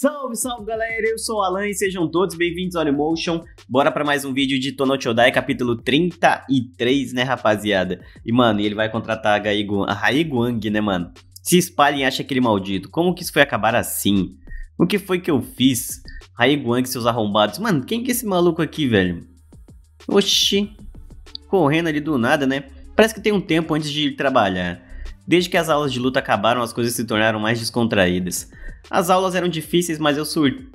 Salve, salve galera, eu sou o Alan e sejam todos bem-vindos ao Emotion. Bora para mais um vídeo de Tono Chodai, capítulo 33, né, rapaziada? E mano, ele vai contratar a, Gaigu, né, mano? Se espalhem e acha aquele maldito. Como que isso foi acabar assim? O que foi que eu fiz? Raiguang, seus arrombados. Mano, quem que é esse maluco aqui, velho? Oxi. Correndo ali do nada, né? Parece que tem um tempo antes de ir trabalhar. Desde que as aulas de luta acabaram, as coisas se tornaram mais descontraídas. As aulas eram difíceis, mas eu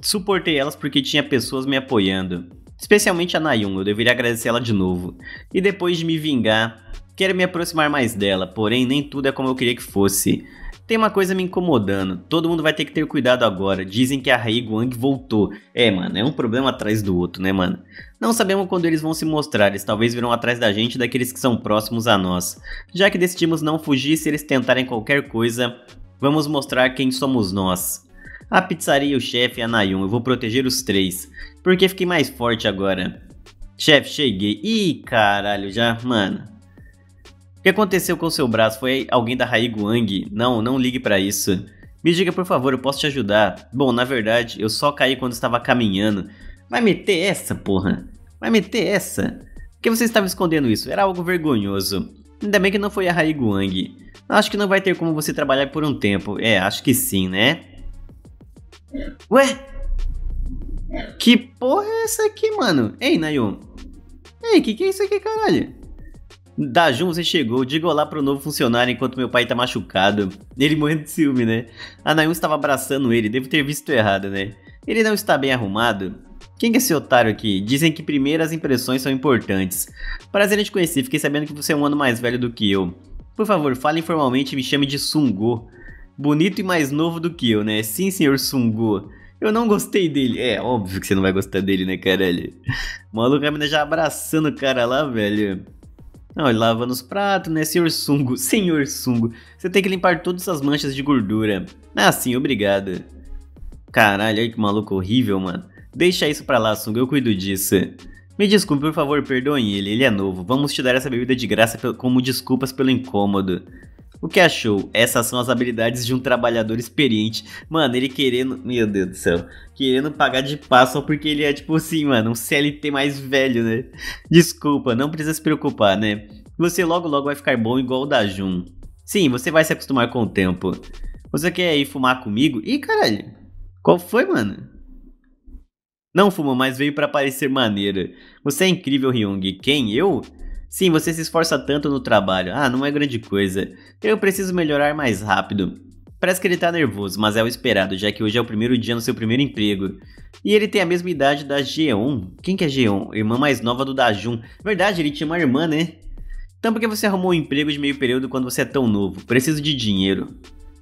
suportei elas porque tinha pessoas me apoiando. Especialmente a Nayun, eu deveria agradecer ela de novo. E depois de me vingar, quero me aproximar mais dela, porém nem tudo é como eu queria que fosse. Tem uma coisa me incomodando, todo mundo vai ter que ter cuidado agora. Dizem que a Rei Guang voltou. É, mano, é um problema atrás do outro, né, mano? Não sabemos quando eles vão se mostrar, eles talvez virão atrás da gente daqueles que são próximos a nós. Já que decidimos não fugir se eles tentarem qualquer coisa, Vamos mostrar quem somos nós. A pizzaria, o chefe e a Nayun, eu vou proteger os três. Porque fiquei mais forte agora. Chefe, cheguei. Ih, caralho, já, mano. O que aconteceu com o seu braço? Foi alguém da Rai Guang? Não, não ligue para isso. Me diga por favor, eu posso te ajudar. Bom, na verdade, eu só caí quando estava caminhando. Vai meter essa, porra? Vai meter essa? Por que você estava escondendo isso? Era algo vergonhoso. Ainda bem que não foi a Rai Guang. Acho que não vai ter como você trabalhar por um tempo. É, acho que sim, né? Ué? Que porra é essa aqui, mano? Ei, Nayun. Ei, que que é isso aqui, caralho? Dajun, você chegou, diga olá pro novo funcionário enquanto meu pai tá machucado. Ele morrendo de ciúme, né? A Nayun estava abraçando ele, devo ter visto errado, né? Ele não está bem arrumado? Quem é esse otário aqui? Dizem que primeiras impressões são importantes. Prazer em te conhecer, fiquei sabendo que você é um ano mais velho do que eu. Por favor, fale informalmente e me chame de Sungo. Bonito e mais novo do que eu, né? Sim, senhor Sungo. Eu não gostei dele. É, óbvio que você não vai gostar dele, né, caralho? O maluco a já abraçando o cara lá, velho. Não, ele lavando os pratos, né, senhor Sungo? Senhor Sungo, você tem que limpar todas essas manchas de gordura. Ah, sim, obrigado. Caralho, olha que maluco horrível, mano. Deixa isso pra lá, Sungo, eu cuido disso. Me desculpe, por favor, perdoem ele, ele é novo. Vamos te dar essa bebida de graça como desculpas pelo incômodo. O que achou? Essas são as habilidades de um trabalhador experiente. Mano, ele querendo. Meu Deus do céu. Querendo pagar de pá só porque ele é tipo assim, mano, um CLT mais velho, né? Desculpa, não precisa se preocupar, né? Você logo logo vai ficar bom igual o da Jun. Sim, você vai se acostumar com o tempo. Você quer ir fumar comigo? Ih, caralho. Qual foi, mano? Não fuma, mas veio para parecer maneira. Você é incrível, Hyung. Quem? Eu? Sim, você se esforça tanto no trabalho. Ah, não é grande coisa. Eu preciso melhorar mais rápido. Parece que ele tá nervoso, mas é o esperado, já que hoje é o primeiro dia no seu primeiro emprego. E ele tem a mesma idade da Jeon. Quem que é Jeon? Irmã mais nova do Dajun. Verdade, ele tinha uma irmã, né? Então por que você arrumou um emprego de meio período quando você é tão novo? Preciso de dinheiro.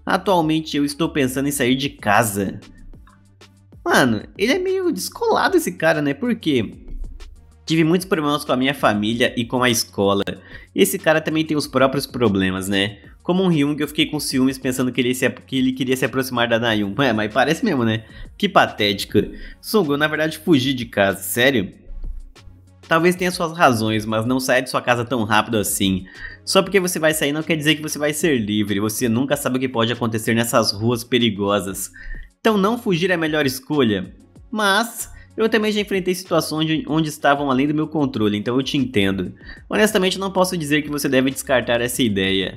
Atualmente eu estou pensando em sair de casa. Mano, ele é meio descolado esse cara, né? Porque tive muitos problemas com a minha família e com a escola. Esse cara também tem os próprios problemas, né? Como um Hyung, eu fiquei com ciúmes pensando que ele, se, que ele queria se aproximar da Nayun. É, mas parece mesmo, né? Que patético. Sungo, na verdade, fugi de casa, sério? Talvez tenha suas razões, mas não saia de sua casa tão rápido assim. Só porque você vai sair não quer dizer que você vai ser livre. Você nunca sabe o que pode acontecer nessas ruas perigosas. Então não fugir é a melhor escolha. Mas eu também já enfrentei situações onde estavam além do meu controle, então eu te entendo. Honestamente, não posso dizer que você deve descartar essa ideia.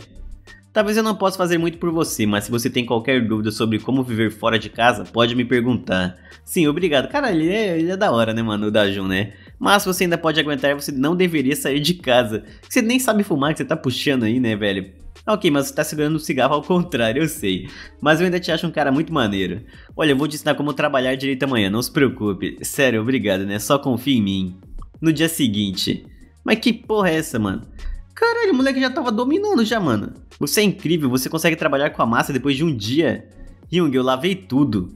Talvez eu não possa fazer muito por você, mas se você tem qualquer dúvida sobre como viver fora de casa, pode me perguntar. Sim, obrigado. Cara, ele é, ele é da hora, né, mano, o Dajun, né? Mas você ainda pode aguentar, você não deveria sair de casa. Você nem sabe fumar, que você tá puxando aí, né, velho? Ok, mas você tá segurando o cigarro ao contrário, eu sei. Mas eu ainda te acho um cara muito maneiro. Olha, eu vou te ensinar como trabalhar direito amanhã, não se preocupe. Sério, obrigado, né? Só confia em mim. No dia seguinte. Mas que porra é essa, mano? Caralho, o moleque já tava dominando já, mano. Você é incrível, você consegue trabalhar com a massa depois de um dia. Hyung, eu lavei tudo.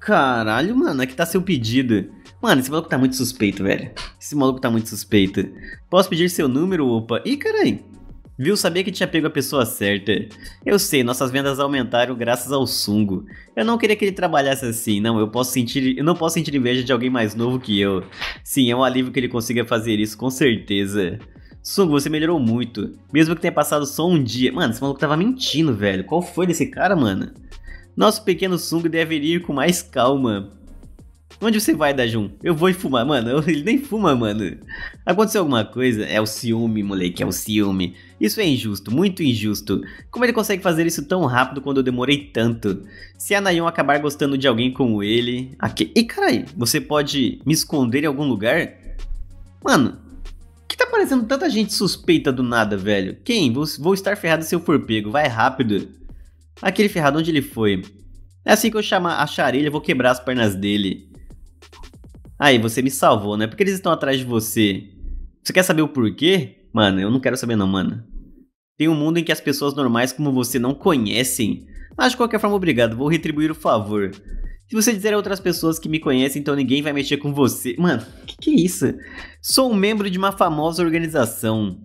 Caralho, mano, aqui tá seu pedido. Mano, esse maluco tá muito suspeito, velho. Esse maluco tá muito suspeito. Posso pedir seu número, opa? Ih, caralho. Viu? Sabia que tinha pego a pessoa certa. Eu sei, nossas vendas aumentaram graças ao Sungo. Eu não queria que ele trabalhasse assim, não. Eu posso sentir, eu não posso sentir inveja de alguém mais novo que eu. Sim, é um alívio que ele consiga fazer isso, com certeza. Sungo, você melhorou muito. Mesmo que tenha passado só um dia. Mano, esse maluco tava mentindo, velho. Qual foi desse cara, mano? Nosso pequeno Sung deveria ir com mais calma. Onde você vai, Dajun? Eu vou fumar, mano. Ele nem fuma, mano. Aconteceu alguma coisa? É o ciúme, moleque, é o ciúme. Isso é injusto, muito injusto. Como ele consegue fazer isso tão rápido quando eu demorei tanto? Se a Nayon acabar gostando de alguém como ele. Aqui. E carai, você pode me esconder em algum lugar? Mano, que tá parecendo tanta gente suspeita do nada, velho? Quem? Vou, vou estar ferrado se eu for pego. Vai rápido. Aquele ferrado, onde ele foi? É assim que eu chamar achar ele, eu vou quebrar as pernas dele. Aí, você me salvou, né? Porque eles estão atrás de você. Você quer saber o porquê? Mano, eu não quero saber não, mano. Tem um mundo em que as pessoas normais como você não conhecem. Mas de qualquer forma, obrigado, vou retribuir o favor. Se você dizer a outras pessoas que me conhecem, então ninguém vai mexer com você. Mano, que que é isso? Sou um membro de uma famosa organização.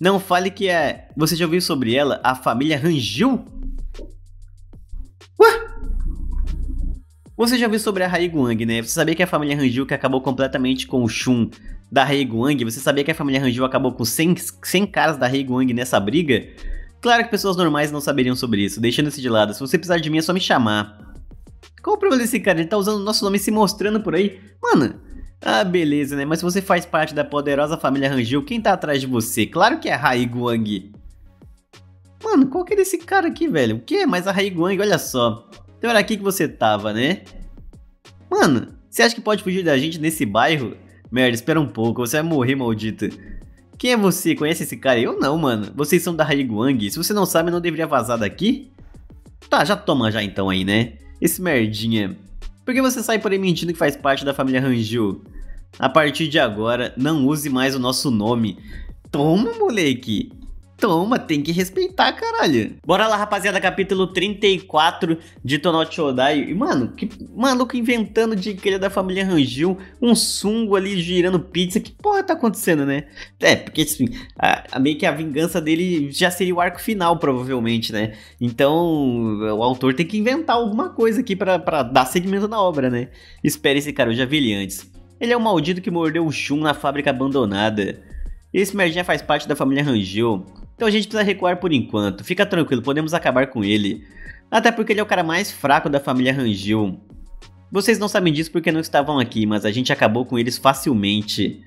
Não fale que é. Você já ouviu sobre ela? A família Rangil? Você já viu sobre a Raiguang, né? Você sabia que a família Ranjil que acabou completamente com o Shun da Raiguang? Você sabia que a família Ranjil acabou com 100, 100 caras da Raiguang nessa briga? Claro que pessoas normais não saberiam sobre isso, deixando isso de lado. Se você precisar de mim é só me chamar. Qual o problema desse cara? Ele tá usando o nosso nome se mostrando por aí. Mano, ah, beleza, né? Mas se você faz parte da poderosa família Ranjil, quem tá atrás de você? Claro que é a Raiguang. Mano, qual que é desse cara aqui, velho? O que? Mas a Raiguang, olha só. Então era aqui que você tava, né? Mano, você acha que pode fugir da gente nesse bairro? Merda, espera um pouco, você vai morrer, maldito. Quem é você? Conhece esse cara? Eu não, mano. Vocês são da Haiguang. Se você não sabe, não deveria vazar daqui? Tá, já toma já então aí, né? Esse merdinha. Por que você sai por aí mentindo que faz parte da família Ranju? A partir de agora, não use mais o nosso nome. Toma, moleque. Toma, tem que respeitar, caralho. Bora lá, rapaziada, capítulo 34 de Tonochi Odai. E, mano, que maluco inventando de que ele é da família Rangil, um sungo ali girando pizza. Que porra tá acontecendo, né? É, porque assim, a, a, meio que a vingança dele já seria o arco final, provavelmente, né? Então, o autor tem que inventar alguma coisa aqui para dar segmento na obra, né? Espere esse cara, eu já vi ele antes. Ele é o maldito que mordeu o Shun na fábrica abandonada. Esse merdinha faz parte da família Rangel. Então a gente precisa recuar por enquanto. Fica tranquilo, podemos acabar com ele. Até porque ele é o cara mais fraco da família Rangil. Vocês não sabem disso porque não estavam aqui, mas a gente acabou com eles facilmente.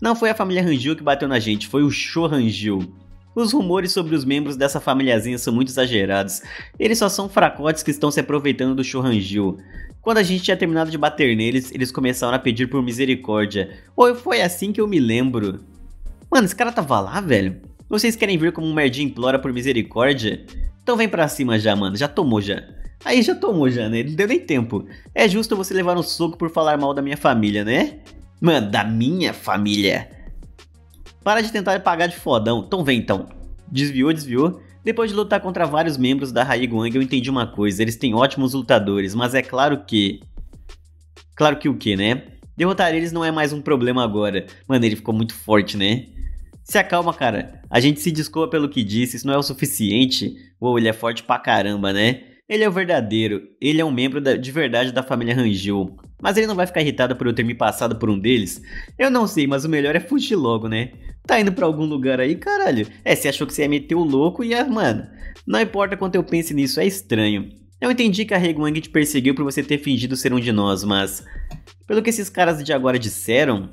Não foi a família Rangil que bateu na gente, foi o Sho Rangil. Os rumores sobre os membros dessa famíliazinha são muito exagerados. Eles só são fracotes que estão se aproveitando do Sho Rangil. Quando a gente tinha terminado de bater neles, eles começaram a pedir por misericórdia. Ou foi assim que eu me lembro. Mano, esse cara tava lá, velho? Vocês querem ver como um merdinho implora por misericórdia? Então vem pra cima já, mano. Já tomou já. Aí já tomou já, né? Não deu nem tempo. É justo você levar um soco por falar mal da minha família, né? Mano, da minha família. Para de tentar pagar de fodão. Então vem então. Desviou, desviou. Depois de lutar contra vários membros da Haiguang, eu entendi uma coisa. Eles têm ótimos lutadores, mas é claro que... Claro que o que, né? Derrotar eles não é mais um problema agora. Mano, ele ficou muito forte, né? Se acalma, cara. A gente se desculpa pelo que disse, isso não é o suficiente. Uou, ele é forte pra caramba, né? Ele é o verdadeiro, ele é um membro da, de verdade da família Rangel. Mas ele não vai ficar irritado por eu ter me passado por um deles? Eu não sei, mas o melhor é fugir logo, né? Tá indo pra algum lugar aí, caralho? É, você achou que você ia meter o louco e, mano, não importa quanto eu pense nisso, é estranho. Eu entendi que a Regwang te perseguiu por você ter fingido ser um de nós, mas... Pelo que esses caras de agora disseram,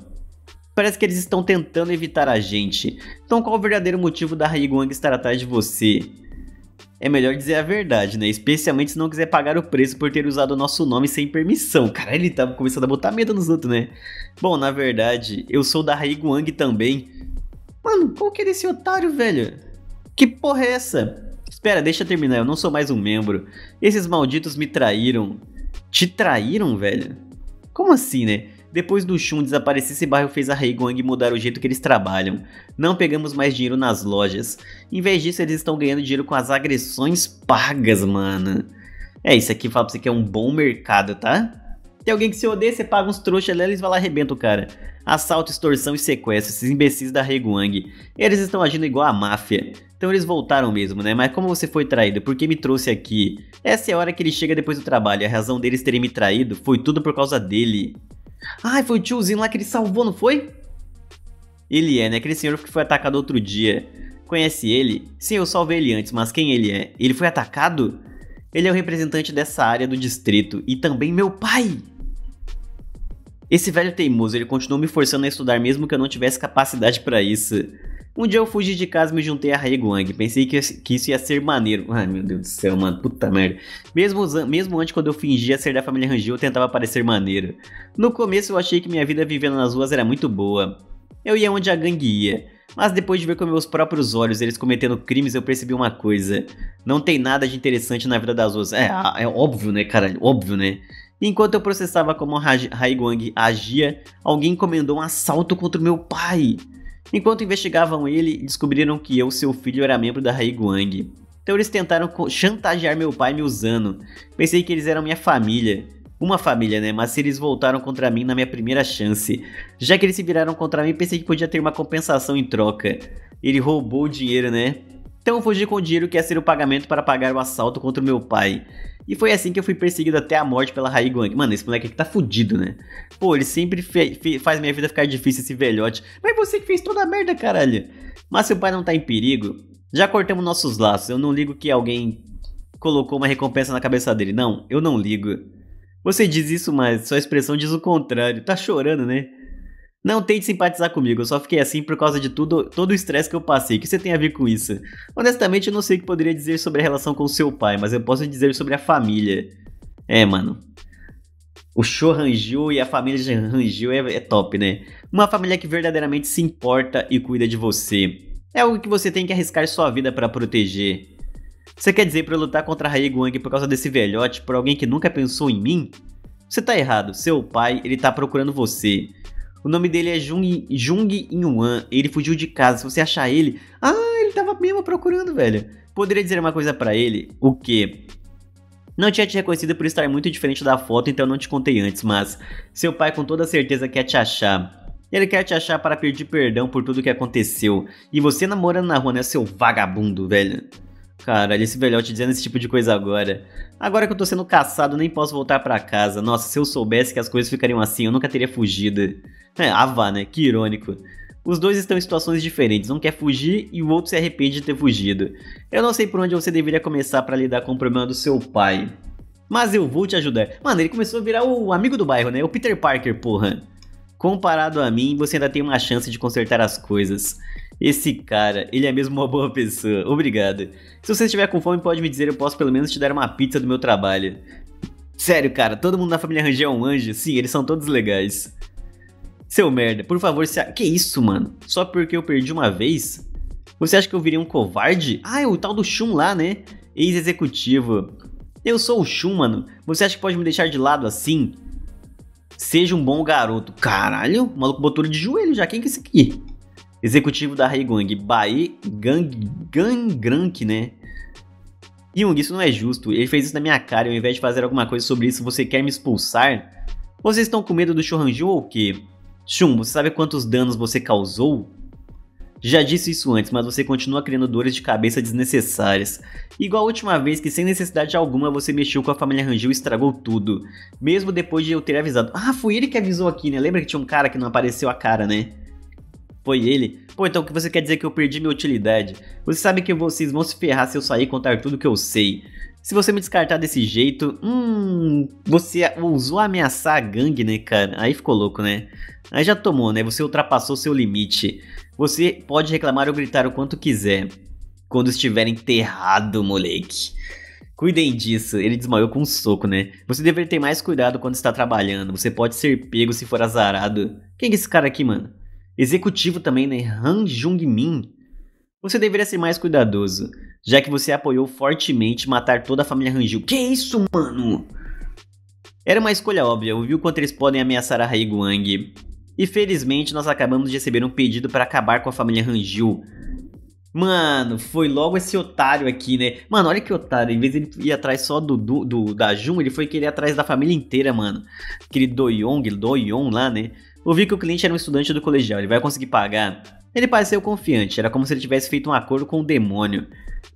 Parece que eles estão tentando evitar a gente. Então qual o verdadeiro motivo da Haiguang estar atrás de você? É melhor dizer a verdade, né? Especialmente se não quiser pagar o preço por ter usado o nosso nome sem permissão. Cara, ele tava começando a botar medo nos outros, né? Bom, na verdade, eu sou da Haiguang também. Mano, qual que é desse otário, velho? Que porra é essa? Espera, deixa eu terminar, eu não sou mais um membro. Esses malditos me traíram. Te traíram, velho? Como assim, né? Depois do Shun desaparecer, esse bairro fez a Haiguang mudar o jeito que eles trabalham. Não pegamos mais dinheiro nas lojas. Em vez disso, eles estão ganhando dinheiro com as agressões pagas, mano. É, isso aqui fala pra você que é um bom mercado, tá? Tem alguém que se odeia, você paga uns trouxas ali, eles vão lá e arrebentam o cara. Assalto, extorsão e sequestro, esses imbecis da Haiguang. Eles estão agindo igual a máfia. Então eles voltaram mesmo, né? Mas como você foi traído? Por que me trouxe aqui? Essa é a hora que ele chega depois do trabalho. A razão deles terem me traído foi tudo por causa dele. Ai, foi o tiozinho lá que ele salvou, não foi? Ele é, né? Aquele senhor que foi atacado outro dia. Conhece ele? Sim, eu salvei ele antes, mas quem ele é? Ele foi atacado? Ele é o representante dessa área do distrito e também meu pai. Esse velho teimoso, ele continuou me forçando a estudar mesmo que eu não tivesse capacidade para isso. Um dia eu fugi de casa e me juntei a Raiguang. Pensei que, que isso ia ser maneiro. Ai meu Deus do céu, mano, puta merda. Mesmo, mesmo antes, quando eu fingia ser da família Rangi, eu tentava parecer maneiro. No começo eu achei que minha vida vivendo nas ruas era muito boa. Eu ia onde a gangue ia. Mas depois de ver com meus próprios olhos eles cometendo crimes, eu percebi uma coisa. Não tem nada de interessante na vida das ruas. É, é óbvio, né, cara? Óbvio, né? Enquanto eu processava como Haiguang agia, alguém encomendou um assalto contra meu pai. Enquanto investigavam ele, descobriram que eu, seu filho, era membro da Haiguang. Então eles tentaram chantagear meu pai me usando. Pensei que eles eram minha família. Uma família, né? Mas eles voltaram contra mim na minha primeira chance. Já que eles se viraram contra mim, pensei que podia ter uma compensação em troca. Ele roubou o dinheiro, né? Então eu fugi com o dinheiro que ia ser o pagamento para pagar o assalto contra o meu pai. E foi assim que eu fui perseguido até a morte pela Raiguang. Mano, esse moleque aqui tá fudido, né? Pô, ele sempre faz minha vida ficar difícil, esse velhote. Mas você que fez toda a merda, caralho. Mas seu pai não tá em perigo, já cortamos nossos laços. Eu não ligo que alguém colocou uma recompensa na cabeça dele. Não, eu não ligo. Você diz isso, mas sua expressão diz o contrário. Tá chorando, né? Não tente simpatizar comigo, eu só fiquei assim por causa de tudo, todo o estresse que eu passei. O que você tem a ver com isso? Honestamente, eu não sei o que poderia dizer sobre a relação com seu pai, mas eu posso dizer sobre a família. É, mano. O show Ranju e a família de Ranju é, é top, né? Uma família que verdadeiramente se importa e cuida de você. É algo que você tem que arriscar sua vida para proteger. Você quer dizer para lutar contra a Raí Guang por causa desse velhote, por alguém que nunca pensou em mim? Você tá errado, seu pai, ele tá procurando você. O nome dele é Jung, Jung Inwan. Ele fugiu de casa. Se você achar ele. Ah, ele tava mesmo procurando, velho. Poderia dizer uma coisa para ele? O quê? Não tinha te reconhecido por estar muito diferente da foto, então não te contei antes, mas seu pai com toda certeza quer te achar. Ele quer te achar para pedir perdão por tudo que aconteceu. E você namorando na rua, né, seu vagabundo, velho? Caralho, esse velhote dizendo esse tipo de coisa agora. Agora que eu tô sendo caçado, nem posso voltar para casa. Nossa, se eu soubesse que as coisas ficariam assim, eu nunca teria fugido. É, Ava, né? Que irônico. Os dois estão em situações diferentes, um quer fugir e o outro se arrepende de ter fugido. Eu não sei por onde você deveria começar para lidar com o problema do seu pai. Mas eu vou te ajudar. Mano, ele começou a virar o amigo do bairro, né? O Peter Parker, porra. Comparado a mim, você ainda tem uma chance de consertar as coisas. Esse cara, ele é mesmo uma boa pessoa. Obrigado. Se você estiver com fome, pode me dizer, eu posso pelo menos te dar uma pizza do meu trabalho. Sério, cara, todo mundo na família Rangel é um anjo? Sim, eles são todos legais. Seu merda, por favor, se. Que isso, mano? Só porque eu perdi uma vez? Você acha que eu virei um covarde? Ah, é o tal do Shun lá, né? Ex-executivo. Eu sou o Shun, mano. Você acha que pode me deixar de lado assim? Seja um bom garoto. Caralho, o maluco botou ele de joelho já. Quem que é esse aqui? Executivo da Haegung, Bai Gang, Gangrank, né? Jung, isso não é justo. Ele fez isso na minha cara e ao invés de fazer alguma coisa sobre isso, você quer me expulsar? Vocês estão com medo do Shohanju ou o quê? Shun, você sabe quantos danos você causou? Já disse isso antes, mas você continua criando dores de cabeça desnecessárias. Igual a última vez que sem necessidade alguma você mexeu com a família Rangel e estragou tudo. Mesmo depois de eu ter avisado. Ah, foi ele que avisou aqui, né? Lembra que tinha um cara que não apareceu a cara, né? Foi ele? Pô, então o que você quer dizer que eu perdi minha utilidade? Você sabe que vocês vão se ferrar se eu sair e contar tudo que eu sei. Se você me descartar desse jeito, hum, você ousou ameaçar a gangue, né, cara? Aí ficou louco, né? Aí já tomou, né? Você ultrapassou seu limite. Você pode reclamar ou gritar o quanto quiser. Quando estiver enterrado, moleque. Cuidem disso, ele desmaiou com um soco, né? Você deveria ter mais cuidado quando está trabalhando. Você pode ser pego se for azarado. Quem é esse cara aqui, mano? Executivo também, né? Han Jung Min. Você deveria ser mais cuidadoso já que você apoiou fortemente matar toda a família Ranjil. Que isso, mano? Era uma escolha óbvia, ouviu quanto eles podem ameaçar a Rei Guang. E felizmente nós acabamos de receber um pedido para acabar com a família Ranjil. Mano, foi logo esse otário aqui, né? Mano, olha que otário. Em vez de ele ir atrás só do, do, do da Jun, ele foi querer atrás da família inteira, mano. Aquele Doyong, Doyon lá, né? Ouvi que o cliente era um estudante do colegial, ele vai conseguir pagar. Ele pareceu confiante, era como se ele tivesse feito um acordo com o demônio.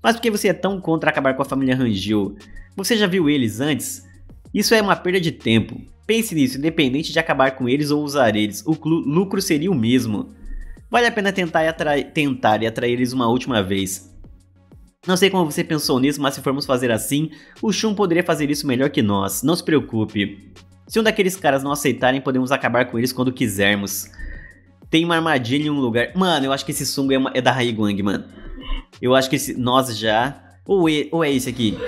Mas por que você é tão contra acabar com a família Rangel? Você já viu eles antes? Isso é uma perda de tempo. Pense nisso, independente de acabar com eles ou usar eles, o lucro seria o mesmo. Vale a pena tentar e, atrair, tentar e atrair eles uma última vez. Não sei como você pensou nisso, mas se formos fazer assim, o Shun poderia fazer isso melhor que nós. Não se preocupe. Se um daqueles caras não aceitarem, podemos acabar com eles quando quisermos. Tem uma armadilha em um lugar. Mano, eu acho que esse Sungo é, uma, é da Raiguang, mano. Eu acho que esse, nós já. Ou é, ou é esse aqui?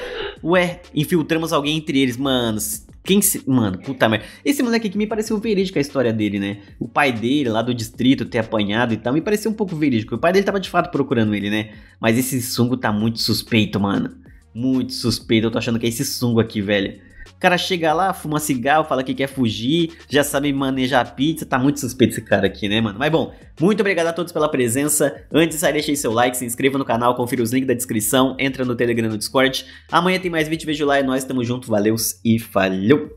Ué, infiltramos alguém entre eles, mano. Quem se. Mano, puta merda. Esse moleque aqui me pareceu verídico a história dele, né? O pai dele, lá do distrito, ter apanhado e tal, me pareceu um pouco verídico. O pai dele tava de fato procurando ele, né? Mas esse sungo tá muito suspeito, mano. Muito suspeito. Eu tô achando que é esse sungo aqui, velho. Cara chega lá, fuma cigarro, fala que quer fugir, já sabe manejar pizza, tá muito suspeito esse cara aqui, né, mano? Mas bom, muito obrigado a todos pela presença. Antes de sair, deixei seu like, se inscreva no canal, confira os links da descrição, entra no Telegram no Discord. Amanhã tem mais vídeo, vejo lá, é nóis, tamo junto, valeu e falhou!